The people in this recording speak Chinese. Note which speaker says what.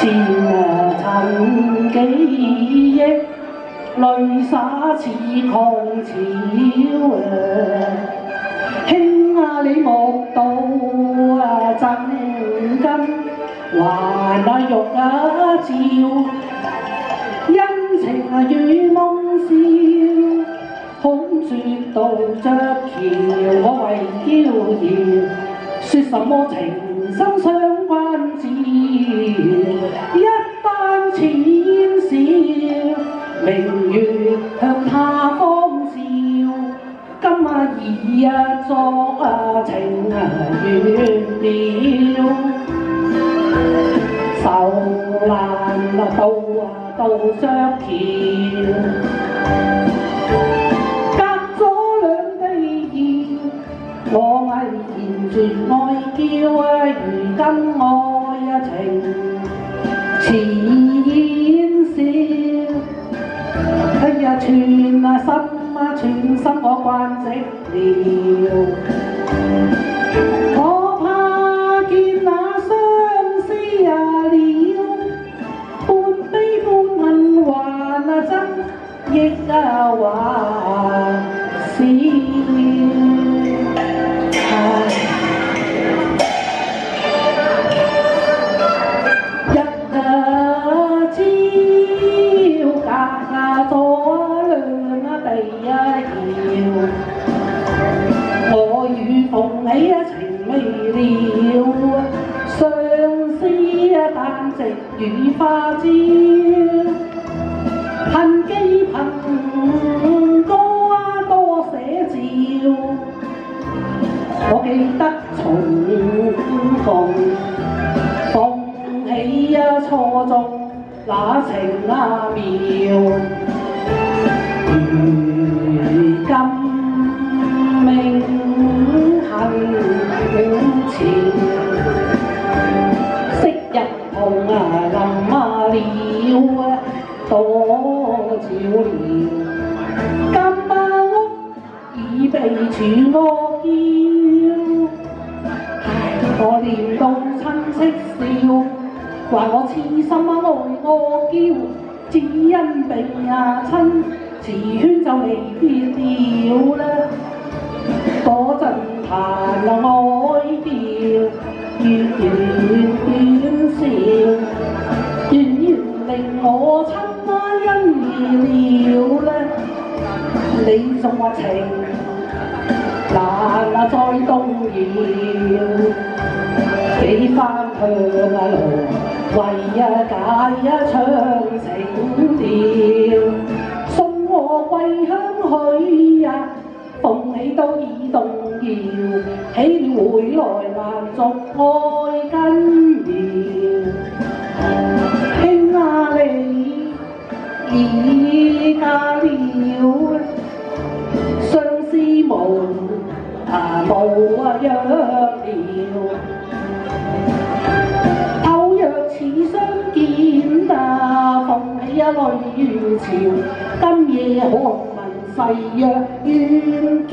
Speaker 1: 前啊曾记忆，泪洒似狂潮啊！兄啊，你目睹啊真金，还啊玉啊照，恩情啊如梦兆，空说道着桥，我为骄遥，说什么情深相 今啊已啊昨啊情啊远了，愁难啊到啊到着桥，隔咗两地遥，我毅然绝爱娇啊，如今爱啊情浅笑。哎呀，全啊心 啊，全心我惯寂了。我怕见那相思啊了，半悲半恨还啊真，亦啊还 啊旦夕與花朝，恨記憑歌啊多写照，我记得重逢。奉起啊錯綜那情啊妙，多照料，今啊屋已被處惡嬌。唉，我念到親戚笑，話我痴心啊愛我嬌，只因被啊親詞圈就未必了啦。令我亲妈因而了。呢你仲话情难再动摇几番向阿郎为一解一唱情调。送我归乡去呀凤喜都已动摇起回来万族爱根苗啊無啊約了，偶若此相见啊，鳳喜啊泪如潮，今夜可聞誓約願嬌